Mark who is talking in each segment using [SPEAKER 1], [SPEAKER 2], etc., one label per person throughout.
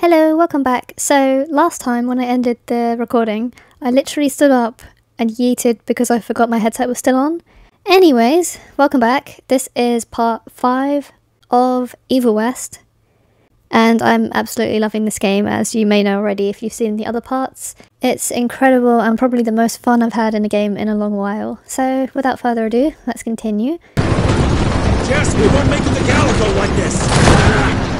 [SPEAKER 1] Hello, welcome back. So, last time when I ended the recording, I literally stood up and yeeted because I forgot my headset was still on. Anyways, welcome back. This is part 5 of Evil West. And I'm absolutely loving this game, as you may know already if you've seen the other parts. It's incredible and probably the most fun I've had in a game in a long while. So, without further ado, let's continue.
[SPEAKER 2] Jess, we won't make it to like this!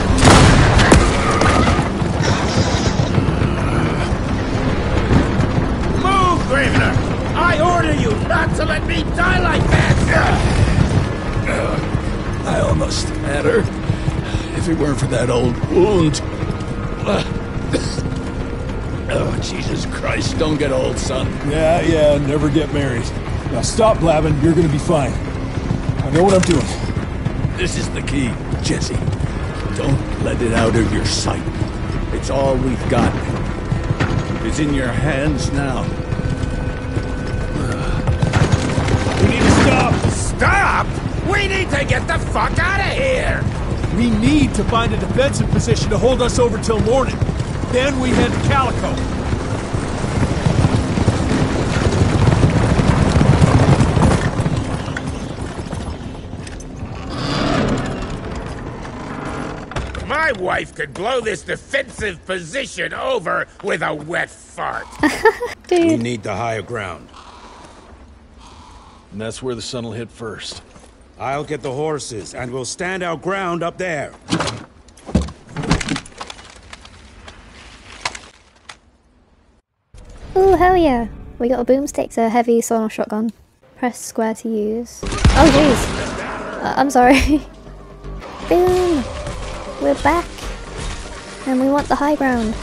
[SPEAKER 3] Her. If it weren't for that old wound. Ah. Oh, Jesus Christ, don't get old, son.
[SPEAKER 2] Yeah, yeah, never get married. Now stop blabbing, you're gonna be fine. I know what I'm doing.
[SPEAKER 3] This is the key, Jesse. Don't let it out of your sight. It's all we've got. It's in your hands now.
[SPEAKER 2] We need to stop!
[SPEAKER 4] Stop! We need to get the fuck out of here!
[SPEAKER 2] We need to find a defensive position to hold us over till morning. Then we head to Calico.
[SPEAKER 4] My wife could blow this defensive position over with a wet fart.
[SPEAKER 5] We need the higher ground.
[SPEAKER 2] And that's where the sun will hit first.
[SPEAKER 5] I'll get the horses, and we'll stand our ground up there.
[SPEAKER 1] ooh, hell yeah. We got a boomstick, a heavy sawn shotgun. Press square to use. Oh, jeez. Uh, I'm sorry. Boom! We're back. And we want the high ground.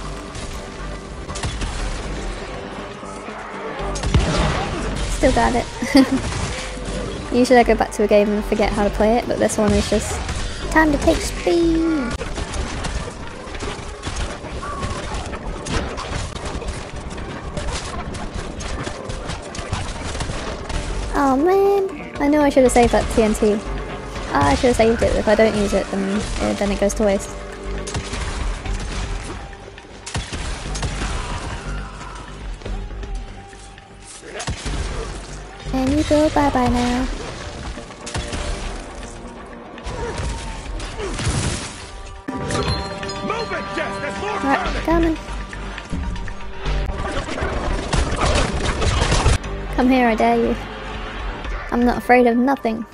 [SPEAKER 1] Still got it. Usually I go back to a game and forget how to play it, but this one is just time to take speed. Oh man, I know I should have saved that TNT. Ah, I should have saved it. If I don't use it, then uh, then it goes to waste. And you go bye bye now.
[SPEAKER 4] Move it, Jess! There's more
[SPEAKER 1] Alright,
[SPEAKER 4] coming.
[SPEAKER 1] Come here, I dare you. I'm not afraid of nothing.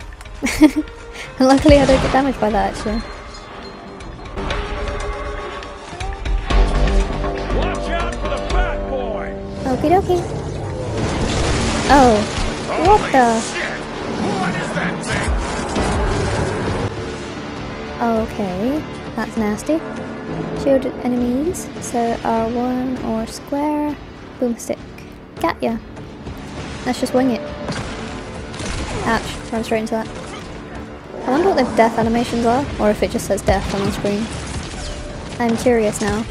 [SPEAKER 1] Luckily, I don't get damaged by that actually.
[SPEAKER 4] Watch out for the fat boy!
[SPEAKER 1] Okie dokie. Oh, what
[SPEAKER 4] Holy
[SPEAKER 1] the? Okay, that's nasty. Shielded enemies, so R1 or square, boomstick. Got ya. Let's just wing it. Ouch, run straight into that. I wonder what the death animations are, or if it just says death on the screen. I'm curious now.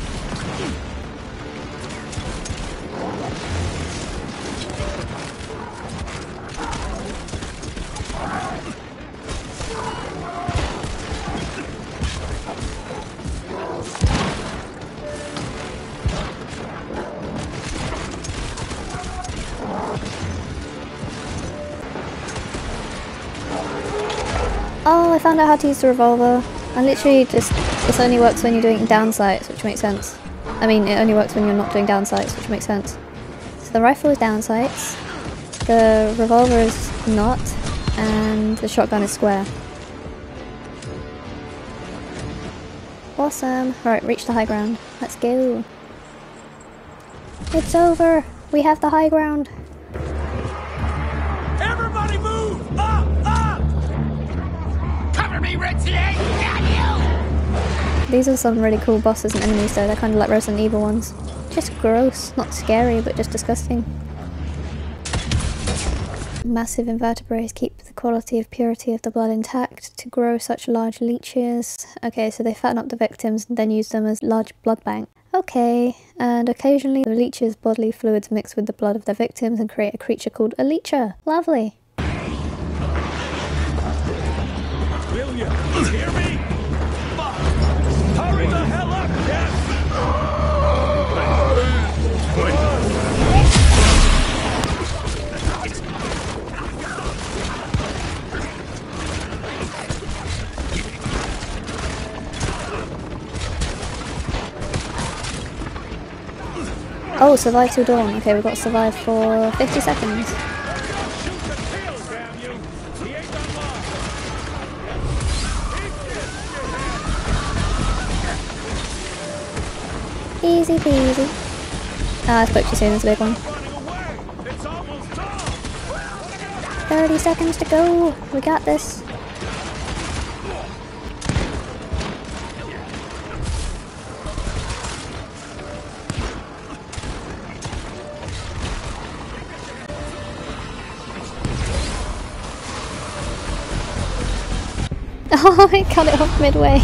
[SPEAKER 1] Oh, I found out how to use the revolver. I literally just, this only works when you're doing down sights, which makes sense. I mean, it only works when you're not doing down sights, which makes sense. So the rifle is down sights, the revolver is not, and the shotgun is square. Awesome. Right, reach the high ground. Let's go. It's over. We have the high ground. These are some really cool bosses and enemies though, they're kind of like Resident Evil ones. Just gross, not scary, but just disgusting. Massive invertebrates keep the quality of purity of the blood intact to grow such large leeches. Okay, so they fatten up the victims and then use them as large blood bank. Okay, and occasionally the leeches' bodily fluids mix with the blood of their victims and create a creature called a leecher. Lovely.
[SPEAKER 4] Will you hear me?
[SPEAKER 1] Oh, survive till dawn. Okay, we've got to survive for 50 seconds. Easy peasy. Ah, I spoke too soon, it's a big one. 30 seconds to go. We got this. Oh, I cut it off midway.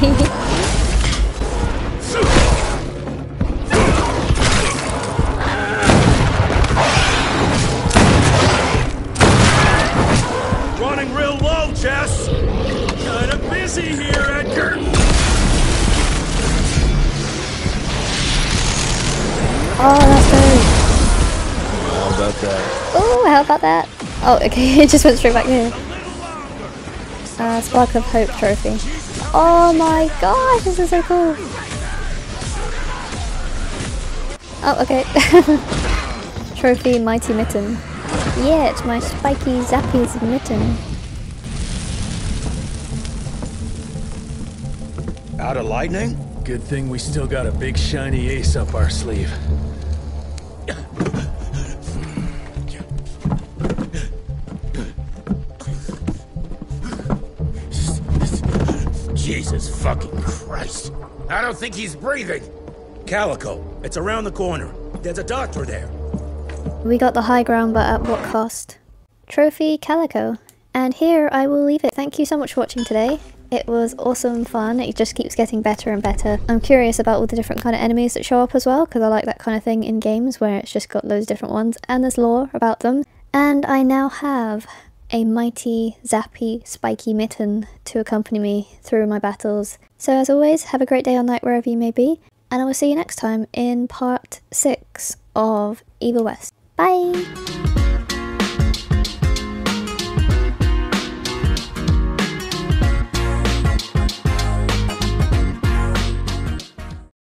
[SPEAKER 5] Running real low, Jess! Kinda busy here, Edgar!
[SPEAKER 1] Oh, that's good.
[SPEAKER 3] How about that?
[SPEAKER 1] Oh, how about that? Oh, okay, it just went straight back here. Uh, Spark of Hope trophy. Oh my gosh, this is so cool. Oh, okay. trophy Mighty Mitten. Yeah, it's my spiky zappies mitten.
[SPEAKER 5] Out of lightning?
[SPEAKER 2] Good thing we still got a big shiny ace up our sleeve.
[SPEAKER 4] Jesus fucking Christ. I don't think he's breathing.
[SPEAKER 5] Calico, it's around the corner. There's a doctor there.
[SPEAKER 1] We got the high ground, but at what cost? Trophy Calico. And here I will leave it. Thank you so much for watching today. It was awesome fun. It just keeps getting better and better. I'm curious about all the different kind of enemies that show up as well, because I like that kind of thing in games where it's just got loads of different ones, and there's lore about them. And I now have a mighty, zappy, spiky mitten to accompany me through my battles. So as always, have a great day or night wherever you may be, and I will see you next time in part 6 of Evil West. Bye!